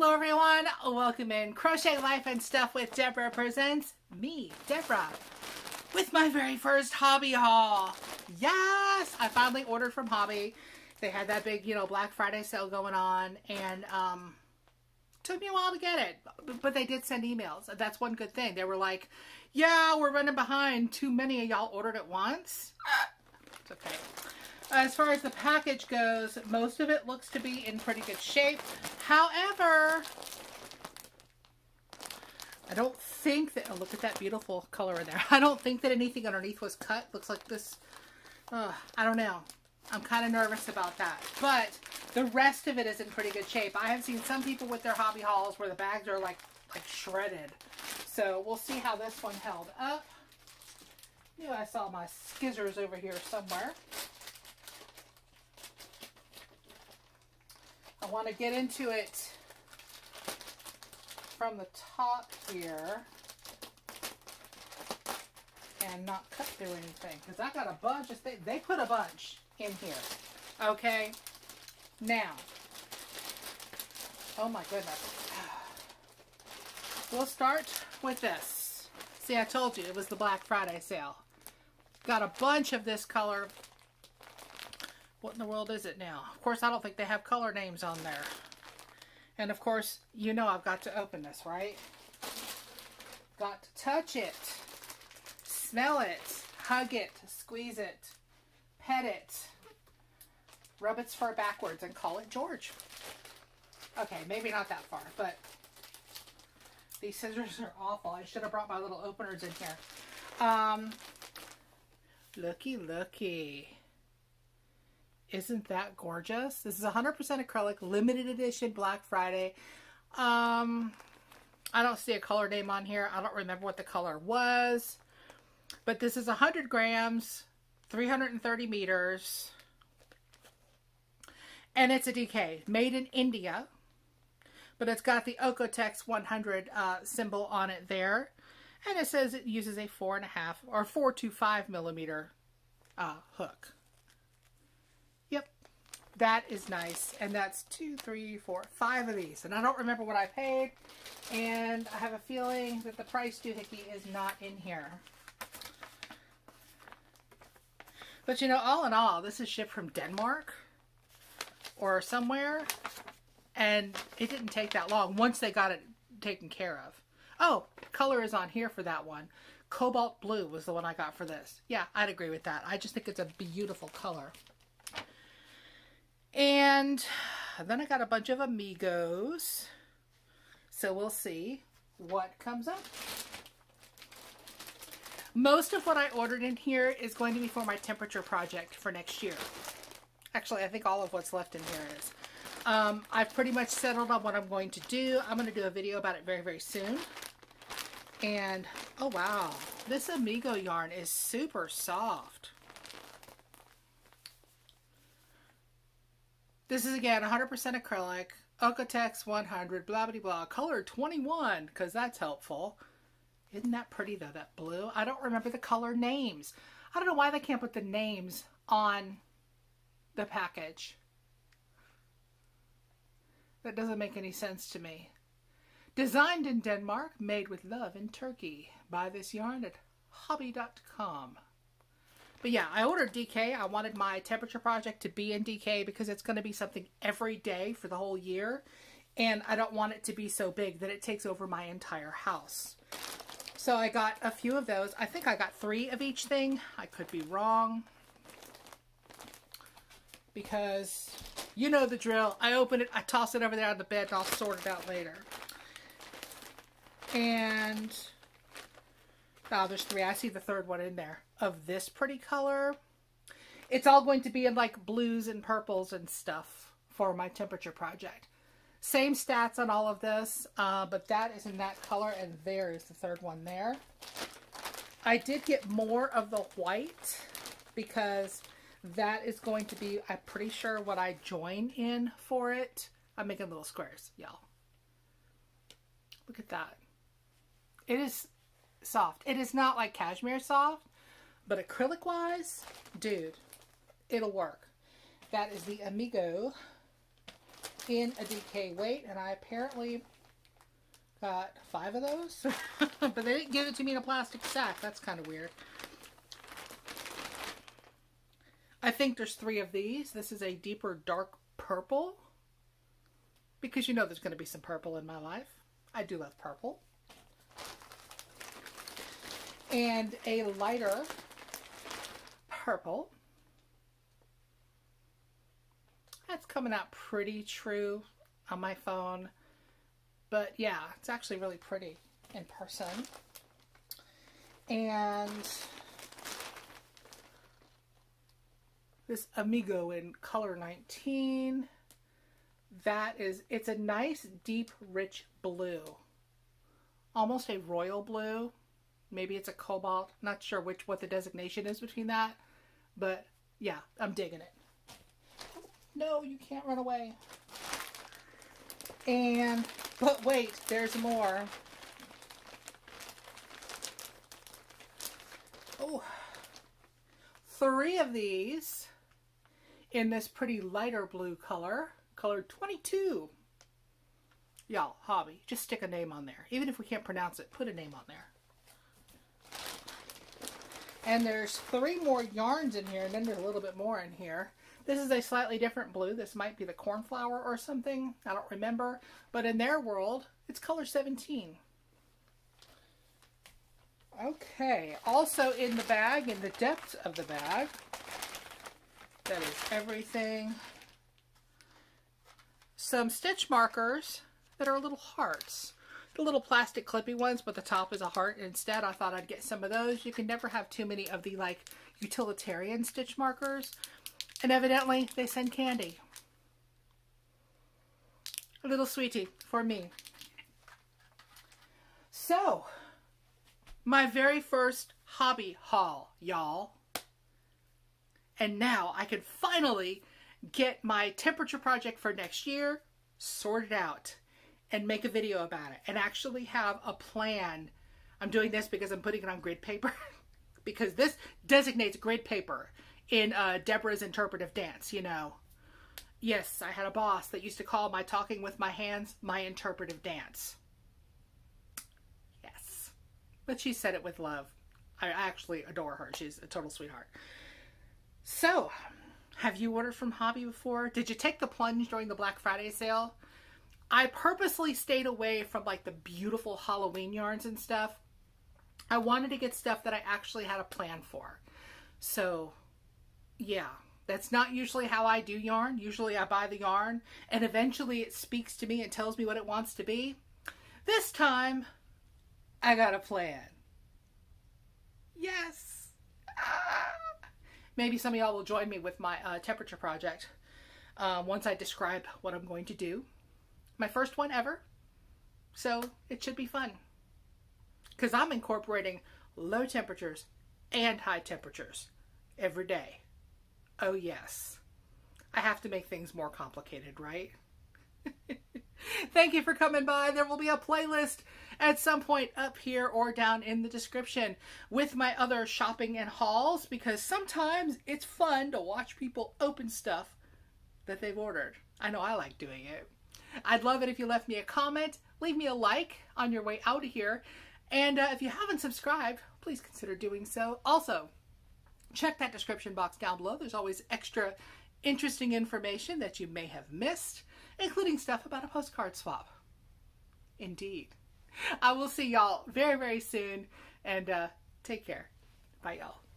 Hello everyone, welcome in Crochet Life and Stuff with Debra presents me, Debra, with my very first Hobbii haul. Yes, I finally ordered from Hobbii. They had that big, you know, Black Friday sale going on and um took me a while to get it, but they did send emails. That's one good thing. They were like, yeah, we're running behind. Too many of y'all ordered at once. It's okay. As far as the package goes, most of it looks to be in pretty good shape. However, I don't think that, oh, look at that beautiful color in there. I don't think that anything underneath was cut. Looks like this, uh, I don't know. I'm kind of nervous about that. But the rest of it is in pretty good shape. I have seen some people with their Hobbii hauls where the bags are like, like shredded. So we'll see how this one held up. Knew I saw my skizzers over here somewhere. I want to get into it from the top here and not cut through anything because I got a bunch of things. They put a bunch in here. Okay. Now. Oh my goodness. We'll start with this. See, I told you it was the Black Friday sale. Got a bunch of this color what in the world is it now? Of course, I don't think they have color names on there. And of course, you know I've got to open this, right? Got to touch it, smell it, hug it, squeeze it, pet it, rub its fur backwards and call it George. Okay, maybe not that far, but these scissors are awful. I should have brought my little openers in here. Um, looky, looky. Isn't that gorgeous? This is 100% acrylic, limited edition Black Friday. Um, I don't see a color name on here. I don't remember what the color was. But this is 100 grams, 330 meters. And it's a DK, made in India. But it's got the Oeko-Tex 100 uh, symbol on it there. And it says it uses a 4.5 or 4 to 5 millimeter uh, hook. That is nice. And that's two, three, four, five of these. And I don't remember what I paid. And I have a feeling that the price doohickey is not in here. But you know, all in all, this is shipped from Denmark or somewhere. And it didn't take that long once they got it taken care of. Oh, color is on here for that one. Cobalt blue was the one I got for this. Yeah, I'd agree with that. I just think it's a beautiful color. And then I got a bunch of Amigos. So we'll see what comes up. Most of what I ordered in here is going to be for my temperature project for next year. Actually, I think all of what's left in here is. Um, I've pretty much settled on what I'm going to do. I'm going to do a video about it very, very soon. And, oh wow, this Amigo yarn is super soft. This is again 100% acrylic, Oeko-Tex 100, blah blah blah, color 21, because that's helpful. Isn't that pretty though, that blue? I don't remember the color names. I don't know why they can't put the names on the package. That doesn't make any sense to me. Designed in Denmark, made with love in Turkey. Buy this yarn at hobbii.com. But yeah, I ordered DK. I wanted my temperature project to be in DK because it's going to be something every day for the whole year. And I don't want it to be so big that it takes over my entire house. So I got a few of those. I think I got three of each thing. I could be wrong. Because you know the drill. I open it, I toss it over there on the bed, and I'll sort it out later. And, oh, there's three. I see the third one in there of this pretty color. It's all going to be in like blues and purples and stuff for my temperature project. Same stats on all of this, uh, but that is in that color, and there is the third one there. I did get more of the white because that is going to be, I'm pretty sure, what I join in for it. I'm making little squares, y'all. Look at that. It is soft. It is not like cashmere soft, but acrylic wise, dude, it'll work. That is the Amigo in a DK weight, and I apparently got five of those. but they didn't give it to me in a plastic sack. That's kind of weird. I think there's three of these. This is a deeper dark purple. Because you know there's going to be some purple in my life. I do love purple. And a lighter purple. That's coming out pretty true on my phone. But yeah, it's actually really pretty in person. And this Amigo in color 19. That is, it's a nice, deep, rich blue. Almost a royal blue. Maybe it's a cobalt. Not sure which what the designation is between that. But yeah, I'm digging it. No, you can't run away. And, but wait, there's more. Oh, three of these in this pretty lighter blue color, color 22. Y'all, Hobbii, just stick a name on there. Even if we can't pronounce it, put a name on there. And there's three more yarns in here, and then there's a little bit more in here. This is a slightly different blue. This might be the cornflower or something. I don't remember. But in their world, it's color 17. Okay, also in the bag, in the depths of the bag, that is everything. Some stitch markers that are little hearts. The little plastic clippy ones, but the top is a heart. Instead, I thought I'd get some of those. You can never have too many of the like utilitarian stitch markers. And evidently, they send candy. A little sweetie for me. So, my very first Hobbii haul, y'all. And now I can finally get my temperature project for next year sorted out and make a video about it and actually have a plan. I'm doing this because I'm putting it on grid paper because this designates grid paper in uh, Debra's interpretive dance, you know. Yes, I had a boss that used to call my talking with my hands my interpretive dance. Yes. But she said it with love. I actually adore her. She's a total sweetheart. So, have you ordered from Hobbii before? Did you take the plunge during the Black Friday sale? I purposely stayed away from like the beautiful Halloween yarns and stuff. I wanted to get stuff that I actually had a plan for. So yeah, that's not usually how I do yarn. Usually I buy the yarn and eventually it speaks to me and tells me what it wants to be. This time, I got a plan. Yes. Ah. Maybe some of y'all will join me with my uh, temperature project um, once I describe what I'm going to do. My first one ever. So it should be fun. Because I'm incorporating low temperatures and high temperatures every day. Oh, yes. I have to make things more complicated, right? Thank you for coming by. There will be a playlist at some point up here or down in the description with my other shopping and hauls because sometimes it's fun to watch people open stuff that they've ordered. I know I like doing it. I'd love it if you left me a comment, leave me a like on your way out of here, and uh, if you haven't subscribed, please consider doing so. Also, check that description box down below. There's always extra interesting information that you may have missed, including stuff about a postcard swap. Indeed. I will see y'all very, very soon, and uh, take care. Bye, y'all.